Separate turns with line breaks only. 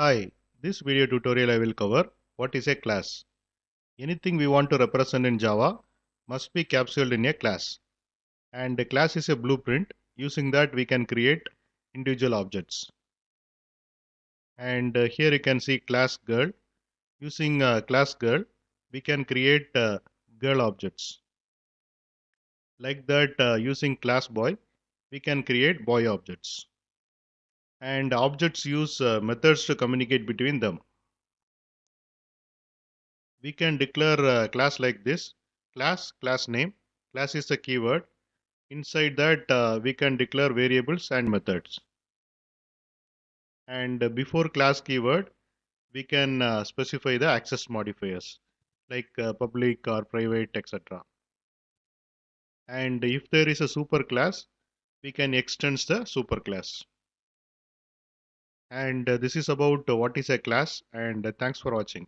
Hi, this video tutorial I will cover what is a class. Anything we want to represent in Java must be capsuled in a class. And a class is a blueprint. Using that we can create individual objects. And uh, here you can see class girl. Using uh, class girl, we can create uh, girl objects. Like that uh, using class boy, we can create boy objects and objects use uh, methods to communicate between them. We can declare a class like this class, class name, class is the keyword. Inside that uh, we can declare variables and methods. And before class keyword, we can uh, specify the access modifiers like uh, public or private, etc. And if there is a superclass, we can extend the superclass and uh, this is about uh, what is a class and uh, thanks for watching